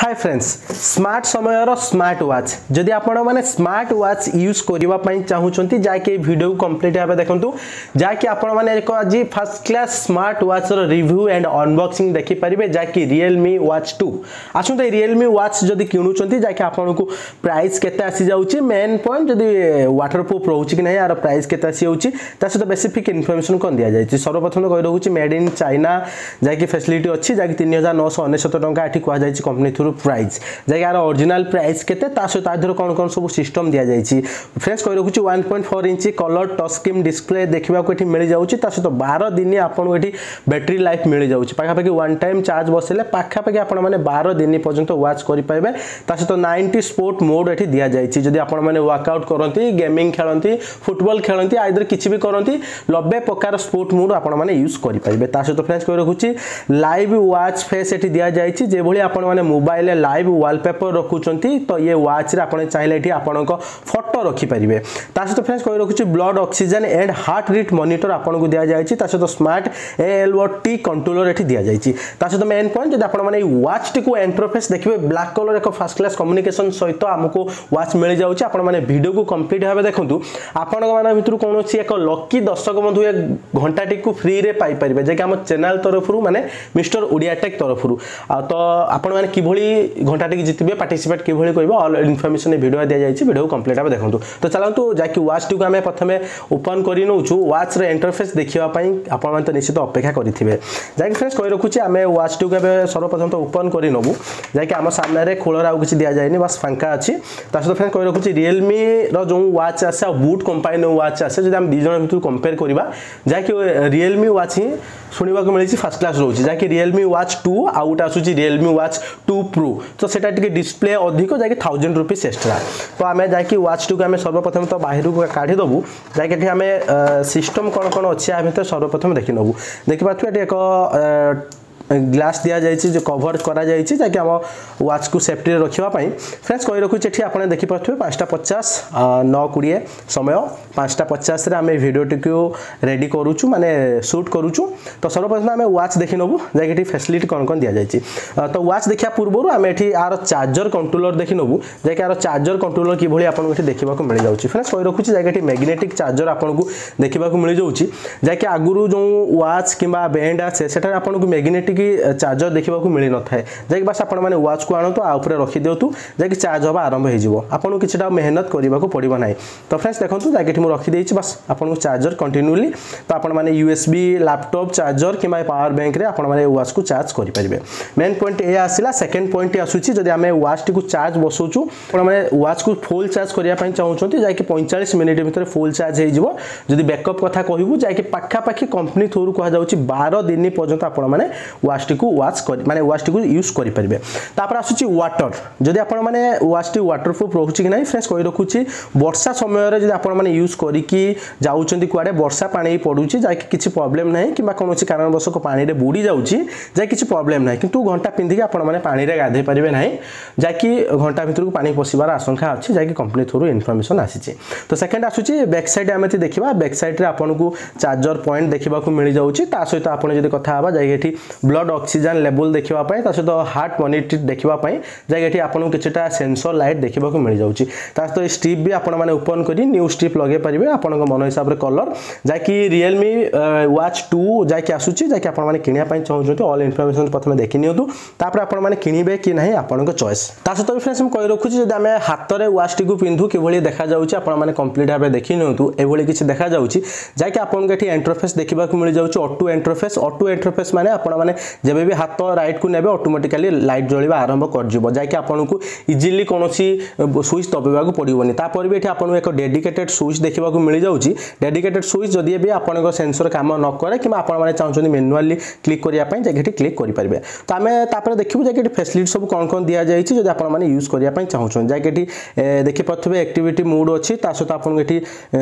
hi friends smart समय और smart watch जदि आप स्मार्ट वाच यूज करने चाहूंट जाकि भिड को कम्प्लीट भाव देखते जहाँकि आपण मैंने एक आज fast class smart watch review and unboxing देखिपारे जहाँकि रियलमी व्वाच टू आसत रियलमी व्वाच जदि कि जहाँकि आपन प्राइस के मेन पॉइंट जब व्टर प्रूफ रोचे कि नहीं प्राइस के सहित स्पेसीफिक इनफर्मेशन कौन दि जाए सर्वप्रथम कही रोचे made in China jack facility अच्छी जैक तीन हजार नौश अनेश टाँह ये कंपनी थ्रु ତରଫରୁ ପ୍ରାଇଜ୍ ଯାହାକି ଆର ଅରିଜିନାଲ୍ ପ୍ରାଇଜ୍ କେତେ ତା ସହିତ ତା ଦେହରେ କ'ଣ କ'ଣ ସବୁ ସିଷ୍ଟମ୍ ଦିଆଯାଇଛି ଫ୍ରେଣ୍ଡସ୍ କହି ରଖୁଛି one point four inch colour touch screen display ଦେଖିବାକୁ ଏଠି ମିଳିଯାଉଛି ତା ସହିତ ବାର ଦିନ ଆପଣଙ୍କୁ ଏଠି ବ୍ୟାଟେରୀ ଲାଇଫ୍ ମିଳିଯାଉଛି ପାଖାପାଖି ୱାନ୍ ଟାଇମ୍ ଚାର୍ଜ ବସେଇଲେ ପାଖାପାଖି ଆପଣମାନେ ବାର ଦିନ ପର୍ଯ୍ୟନ୍ତ ୱାଚ୍ କରିପାରିବେ ତା ସହିତ ନାଇଣ୍ଟି ସ୍ପୋର୍ଟ ମୋଡ଼୍ ଏଠି ଦିଆଯାଇଛି ଯଦି ଆପଣମାନେ ୱାର୍କଆଉଟ୍ କରନ୍ତି ଗେମିଂ ଖେଳନ୍ତି ଫୁଟବଲ ଖେଳନ୍ତି ଆଇଦର କିଛି ବି କରନ୍ତି ନବେ ପ୍ରକାର ସ୍ପୋର୍ଟ ମୋଡ଼୍ ଆପଣମାନେ ୟୁଜ୍ କରିପାରିବେ ତା ସହିତ ଫ୍ରେଣ୍ଡସ୍ କହି ରଖୁଛି ଲାଇଭ୍ ୱାଚ୍ ଫେସ୍ ଏଠି ଦିଆଯାଇଛି ଯେଭଳି ଆପଣମାନେ ମୋବାଇଲ চাইলে লাইভ ওয়ালপেপর ରଖୁଛନ୍ତି ତ ଇଏ ୱାଚ୍ରେ ଆପଣ ଚାହିଁଲେ ଏଠି ଆପଣଙ୍କ ଫଟୋ ରଖିପାରିବେ ତା ସହିତ ଫ୍ରେଣ୍ଡସ୍ କହି ରଖୁଛି blood oxygen and heart rate monitor ଆପଣଙ୍କୁ ଦିଆଯାଇଛି ତା ସହିତ smart A L O T controller ଏଠି ଦିଆଯାଇଛି ତା ସହିତ ମେନ୍ ପଏଣ୍ଟ ଯଦି ଆପଣମାନେ ଏଇ ୱାଚ୍ଟିକୁ ଏଣ୍ଟ୍ରୋଫେସ୍ ଦେଖିବେ ବ୍ଲାକ୍ କଲର୍ ଏକ ଫାର୍ଷ୍ଟ କ୍ଲାସ୍ କମ୍ୟୁନିକେସନ୍ ସହିତ ଆମକୁ ୱାଚ୍ ମିଳିଯାଉଛି ଆପଣମାନେ ଭିଡ଼ିଓକୁ କମ୍ପ୍ଲିଟ୍ ଭାବେ ଦେଖନ୍ତୁ ଆପଣଙ୍କମାନଙ୍କ ଭିତରୁ କୌଣସି ଏକ ଲକି ଦର୍ଶକ ବନ୍ଧୁ ଏ ଘଣ୍ଟାଟିକୁ ଫ୍ରିରେ ପାଇପାରିବେ ଯାହାକି ଆମ ଚ୍ୟାନେଲ୍ ତରଫରୁ ମାନେ ମିଷ୍ଟର ଓଡ଼ିଆ ଟେକ୍ ତରଫରୁ ତ ଆପଣମାନେ କିଭଳି ঘণ্টাটিকে জিতবে পার্টিসিপেট কিভাবে করবে অল ইনফরমেশন এই ভিডিও দিয়া যাই ভিডিও কমপ্লিট ভাবে দেখুন তো চালু যা কি ওয়াচটি আমি প্রথমে ওপন করে নেছু ওয়াচর ইন্টরফেস দেখা আপনার তো নিশ্চিত অপেক্ষা করে যা কি ফ্রেন্ডস কই রাখুছি আমি ওয়াচটি এবার সর্বপ্রথম তো ওপন করে নেবু যা কি আমার সামনে খোলর আউ কিছু দিয়া যায়নি বাস ফাঙ্কা আছে তা সহ ফ্রেন্ডস কই রাখুছি রিয়েলমির যে ওয়াচ আসে আউ বুট কোম্পানির ওয়াচ আসে যদি আমি দুই জন ভিতর কম্পেয়ার করা যা কি রিয়েলমি ওয়াচ ହିଁ ଶୁଣିବାକୁ ମିଳିଛି ଫାର୍ଷ୍ଟ କ୍ଲାସ୍ ରହୁଛି ଯାହାକି ରିଏଲମି ୱାଚ୍ ଟୁ ଆଉ ଗୋଟେ ଆସୁଛି ରିଏଲମି ୱାଚ୍ ଟୁ ପ୍ରୋ ତ ସେଟା ଟିକେ ଡିସପ୍ଲେ ଅଧିକ ଯାହାକି ଥାଉଜେଣ୍ଡ ରୁପିଜ୍ ଏକ୍ସଟ୍ରା ତ ଆମେ ଯାଇକି ୱାଚ୍ ଟୁକୁ ଆମେ ସର୍ବପ୍ରଥମେ ତ ବାହାରକୁ କାଢ଼ିଦେବୁ ଯାହାକି ଏଠି ଆମେ ସିଷ୍ଟମ୍ କ'ଣ କ'ଣ ଅଛି ଆ ଭିତରେ ସର୍ବପ୍ରଥମେ ଦେଖିନେବୁ ଦେଖିପାରୁଥିବେ ଏଠି ଏକ ଗ୍ଲାସ୍ ଦିଆଯାଇଛି ଯେଉଁ କଭର୍ କରାଯାଇଛି ଯାହାକି ଆମ ୱାଚ୍କୁ ସେଫ୍ଟିରେ ରଖିବା ପାଇଁ ଫ୍ରେଣ୍ଡସ୍ କହି ରଖୁଛି ଏଠି ଆପଣ ଦେଖିପାରୁଥିବେ ପାଞ୍ଚଟା ପଚାଶ ନଅ କୋଡ଼ିଏ ସମୟ ପାଞ୍ଚଟା ପଚାଶରେ ଆମେ ଭିଡ଼ିଓଟିକୁ ରେଡ଼ି କରୁଛୁ ମାନେ ସୁଟ୍ କରୁଛୁ ତ ସର୍ବପ୍ରଥମେ ଆମେ ୱାଚ୍ ଦେଖିନେବୁ ଯାହାକି ଏଠି ଫ୍ୟାସିଲିଟି କ'ଣ କ'ଣ ଦିଆଯାଇଛି ତ ୱାଚ୍ ଦେଖିବା ପୂର୍ବରୁ ଆମେ ଏଠି ଆର ଚାର୍ଜର କଣ୍ଟ୍ରୋଲର ଦେଖିନେବୁ ଯାହାକି ଆର ଚାର୍ଜର କଣ୍ଟ୍ରୋଲର କିଭଳି ଆପଣଙ୍କୁ ଏଠି ଦେଖିବାକୁ ମିଳିଯାଉଛି ଫ୍ରେଣ୍ଡସ୍ କହି ରଖୁଛି ଯାହାକି ଏଠି ମ୍ୟାଗ୍ନେଟିକ୍ ଚାର୍ଜର ଆପଣଙ୍କୁ ଦେଖିବାକୁ ମିଳିଯାଉଛି ଯାହାକି ଆଗରୁ ଯେଉଁ ୱାଚ୍ କିମ୍ବା ବ୍ୟାଣ୍ଡ ଆସେ ସେଠାରେ ଆପଣଙ୍କୁ ମ୍ୟାଗ୍ନେଟିକ୍ कि चार्जर देखा मिल न था जैक बास आपने व्च को आणतु आउे रखी दिंतु जैक चार्ज हाँ आरंभ हो किसी मेहनत करवाक पड़ ना तो फ्रेंड्स देखो जैसे मुझे रखीदी बास आपको चार्जर कंटिन्यूली तो आपने यूएस बी लैपटप चार्जर कि पावर बैंक आपने व्च को चार्ज करेंगे मेन पॉइंट यह आसला सेकेंड पॉइंट आसूँ जदि आम व्च टी चार्ज बसोचु आप्च को फुल चार्ज करने चाहूँ जैक पैंतालीस मिनिट भितर फुल चार्ज होदी बैकअप कथ कहूँ जैक पाखापाखी कंपनी थ्रु कह बार दिन पर्यटन आपने ওয়াশটিকু ওয়াশ মানে ওয়াশটিকু ইউজ করিপারে তাপরে আসুচি ওয়াটর যদি আপনার মানে ওয়াশটি ওয়াটর প্রুফ রহুচি কি না ফ্রেন্ডস কই রখুছি বর্ষা সময়ের যদি আপনার মানে ইউজ করিকি যাচ্ছেন কুয়াড়ে বর্ষা পাণি পড়ুছি যা কিছু প্রোবলেম না কিংবা কোণী কারণবশত পাণিরে বুড়ি যাচ্ছি যা কিছু প্রোবলেম না কিন্তু ঘণ্টা পিঁধিকি আপনার পাণিরে গাধে পারে না যা কি ঘণ্টা ভিতরক পাণি পশিবার আশঙ্কা অছি যা কি কম্পানি থ্রু ইনফরমেশন আসিছে তো সেকেন্ড আসুচি ব্যাক সাইড আমি দেখা ব্যাক সাইড্রে আপনার চার্জর পয়েন্ট দেখা মিলে যাচ্ছে তা সহ আপনার যদি কথা হওয়া যাই এটি ব্লগ ବ୍ଲଡ୍ ଅକ୍ସିଜେନ୍ ଲେବୁଲ୍ ଦେଖିବା ପାଇଁ ତା ସହିତ ହାର୍ଟ ମନିଟର ଦେଖିବା ପାଇଁ ଯାହାକି ଏଠି ଆପଣଙ୍କୁ କିଛିଟା ସେନ୍ସର ଲାଇଟ୍ ଦେଖିବାକୁ ମିଳିଯାଉଛି ତା ସହିତ ଏଇ ଷ୍ଟ୍ରିପ୍ ବି ଆପଣମାନେ ଓପନ୍ କରି ନ୍ୟୁ ଷ୍ଟ୍ରିପ୍ ଲଗାଇ ପାରିବେ ଆପଣଙ୍କ ମନ ହିସାବରେ କଲର୍ ଯାହାକି ରିଏଲମି ୱାଚ୍ ଟୁ ଯାହାକି ଆସୁଛି ଯାହାକି ଆପଣମାନେ କିଣିବା ପାଇଁ ଚାହୁଁଛନ୍ତି ଅଲ୍ ଇନଫର୍ମେସନ୍ ପ୍ରଥମେ ଦେଖିନିଅନ୍ତୁ ତାପରେ ଆପଣମାନେ କିଣିବେ କି ନାହିଁ ଆପଣଙ୍କ ଚଏସ୍ ତା ସହିତ ବି ଫ୍ରେଣ୍ଡସ୍ ମୁଁ କହି ରଖୁଛି ଯଦି ଆମେ ହାତରେ ୱାଚ୍ଟିକୁ ପିନ୍ଧୁ କିଭଳି ଦେଖାଯାଉଛି ଆପଣମାନେ କମ୍ପ୍ଲିଟ୍ ଭାବେ ଦେଖିନିଅନ୍ତୁ ଏଭଳି କିଛି ଦେଖାଯାଉଛି ଯାହାକି ଆପଣଙ୍କୁ ଏଠି ଏଣ୍ଟ୍ରୋଫେସ୍ ଦେଖିବାକୁ ମିଳିଯାଉଛି ଅଟୁ ଏଣ୍ଟ୍ରୋଫେସ୍ ଅଟୁ ଏଣ୍ଟ୍ରୋଫେସ୍ ମାନେ ଆପଣମାନେ जब भी हाथ रईट को ने अटोमेटिकाली लाइट जल्वा आरंभ कर जहाँकि आपन इजिली कौन सुच दबाक पड़ोनी तापर भी ये आपको एक डेडिकेटेड सुच देखा मिल जाऊँगी डेडिकेटेड सुच जदि भी आपंकर सेनसर कम न कै कि आपने मेनुआली क्लिक करने जैसे क्लिक करेंगे तो आम देखू जैसे फैसिलिट सब कौन कौन दि जाए जब आपने यूज करने चाहूँ जैसे देखिपे एक्टिविटी मुड अच्छी सहित आपड़ी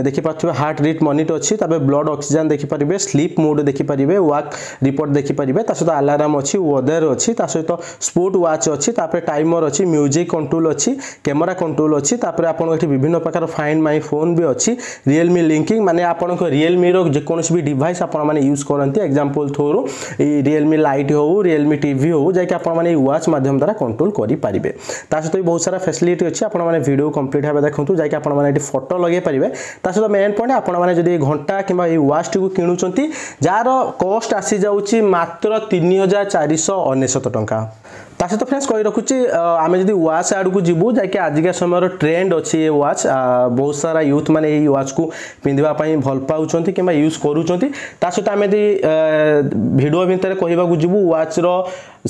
देखिपे हार्ट रिट मनिट अच्छी ब्लड अक्सीजेन देखिपारे स्लीप मुड देखिपारे वाक रिपोर्ट देखिपारे सहित ସହିତ ଆଲାରାମ୍ ଅଛି ୱେଦର ଅଛି ତା ସହିତ ସ୍ପୋର୍ଟ ୱାଚ୍ ଅଛି ତାପରେ ଟାଇମର ଅଛି ମ୍ୟୁଜିକ୍ କଣ୍ଟ୍ରୋଲ୍ ଅଛି କ୍ୟାମେରା କଣ୍ଟ୍ରୋଲ୍ ଅଛି ତାପରେ ଆପଣଙ୍କ ଏଠି ବିଭିନ୍ନ ପ୍ରକାର ଫାଇଣ୍ଡ ମାଇ ଫୋନ୍ ବି ଅଛି ରିଏଲମି ଲିଙ୍କିଂ ମାନେ ଆପଣଙ୍କ ରିଏଲମିର ଯେକୌଣସି ବି ଡିଭାଇସ୍ ଆପଣମାନେ ୟୁଜ୍ କରନ୍ତି ଏକ୍ଜାମ୍ପଲ୍ ଥ୍ରୋରୁ ଏଇ ରିଏଲମି ଲାଇଟ୍ ହେଉ ରିଏଲମି ଟିଭି ହେଉ ଯାଇକି ଆପଣମାନେ ଏଇ ୱାଚ୍ ମାଧ୍ୟମ ଦ୍ୱାରା କଣ୍ଟ୍ରୋଲ୍ କରିପାରିବେ ତା ସହିତ ବି ବହୁତ ସାରା ଫ୍ୟାସିଲିଟି ଅଛି ଆପଣମାନେ ଭିଡ଼ିଓ କମ୍ପ୍ଲିଟ୍ ଭାବେ ଦେଖନ୍ତୁ ଯାଇକି ଆପଣମାନେ ଏଠି ଫଟୋ ଲଗାଇ ପାରିବେ ତା ସହିତ ମେନ୍ ପଏଣ୍ଟ ଆପଣମାନେ ଯଦି ଘଣ୍ଟା କିମ୍ବା ଏଇ ୱାଚ୍ଟିକୁ କିଣୁଛନ୍ତି ଯାହାର କଷ୍ଟ ଆସିଯାଉଛି ମାତ୍ର ତିନି ହଜାର ଚାରିଶହ ଅନେଶ୍ୱତ ଟଙ୍କା ତା ସହିତ ଫ୍ରେଣ୍ଡସ୍ କହି ରଖୁଛି ଆମେ ଯଦି ୱାଚ୍ ଆଡ଼କୁ ଯିବୁ ଯାହାକି ଆଜିକା ସମୟର ଟ୍ରେଣ୍ଡ ଅଛି ଏ ୱାଚ୍ ବହୁତ ସାରା ୟୁଥ୍ ମାନେ ଏଇ ୱାଚ୍କୁ ପିନ୍ଧିବା ପାଇଁ ଭଲ ପାଉଛନ୍ତି କିମ୍ବା ୟୁଜ୍ କରୁଛନ୍ତି ତା ସହିତ ଆମେ ଯଦି ଭିଡ଼ିଓ ଭିତରେ କହିବାକୁ ଯିବୁ ୱାଚ୍ର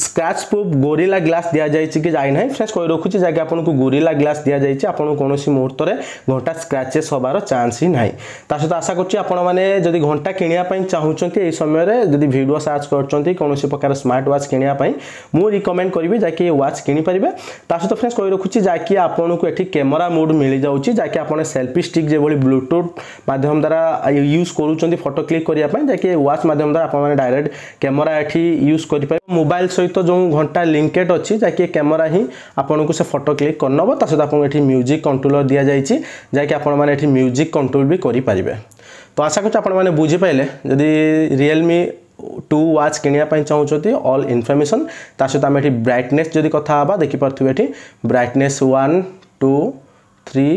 ସ୍କ୍ରାଚ୍ ପ୍ରୁଫ୍ ଗୋରିଲା ଗ୍ଲାସ୍ ଦିଆଯାଇଛି କି ଯାଇନାହିଁ ଫ୍ରେଣ୍ଡସ୍ କହି ରଖୁଛି ଯାହାକି ଆପଣଙ୍କୁ ଗୋରିଲା ଗ୍ଲାସ୍ ଦିଆଯାଇଛି ଆପଣଙ୍କୁ କୌଣସି ମୁହୂର୍ତ୍ତରେ ଘଣ୍ଟା ସ୍କ୍ରାଚେସ୍ ହେବାର ଚାନ୍ସ ହିଁ ନାହିଁ ତା ସହିତ ଆଶା କରୁଛି ଆପଣମାନେ ଯଦି ଘଣ୍ଟା କିଣିବା ପାଇଁ ଚାହୁଁଛନ୍ତି ଏହି ସମୟରେ ଯଦି ଭିଡ଼ିଓ ସର୍ଚ୍ଚ କରୁଛନ୍ତି କୌଣସି ପ୍ରକାର ସ୍ମାର୍ଟ ୱାଚ୍ କିଣିବା ପାଇଁ ମୁଁ ରିକମେଣ୍ଡ କରିବେ ଯାହାକି ଏ ୱାଚ୍ କିଣିପାରିବେ ତା ସହିତ ଫ୍ରେଣ୍ଡସ୍ କହି ରଖୁଛି ଯାହାକି ଆପଣଙ୍କୁ ଏଠି କ୍ୟାମେରା ମୁଡ୍ ମିଳିଯାଉଛି ଯାହାକି ଆପଣ ସେଲ୍ଫି ଷ୍ଟିକ୍ ଯେଭଳି ବ୍ଲୁଟୁଥ୍ ମାଧ୍ୟମ ଦ୍ୱାରା ୟୁଜ୍ କରୁଛନ୍ତି ଫଟୋ କ୍ଲିକ୍ କରିବା ପାଇଁ ଯାହାକି ୱାଚ୍ ମାଧ୍ୟମ ଦ୍ୱାରା ଆପଣମାନେ ଡାଇରେକ୍ଟ କ୍ୟାମେରା ଏଠି ୟୁଜ୍ କରିପାରିବେ ମୋବାଇଲ ସହିତ ଯେଉଁ ଘଣ୍ଟା ଲିଙ୍କେଟ୍ ଅଛି ଯାହାକି କ୍ୟାମେରା ହିଁ ଆପଣଙ୍କୁ ସେ ଫଟୋ କ୍ଲିକ୍ କରିନେବ ତା ସହିତ ଆପଣଙ୍କୁ ଏଠି ମ୍ୟୁଜିକ୍ କଣ୍ଟ୍ରୋଲର ଦିଆଯାଇଛି ଯାହାକି ଆପଣମାନେ ଏଠି ମ୍ୟୁଜିକ୍ କଣ୍ଟ୍ରୋଲ ବି କରିପାରିବେ তো আশা করছি আপনার বুঝিপাইলে যদি রিয়েলমি टू वाच कि चाहूँगी अल इनफर्मेसन तासत आम ये ब्राइटनेस जो कथा थे brightness one two three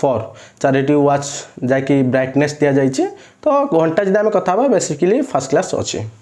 four चार वाच जैक ब्राइटने दि जाए तो घंटा जब आम कथा बेसिकली फास्ट क्लास अच्छे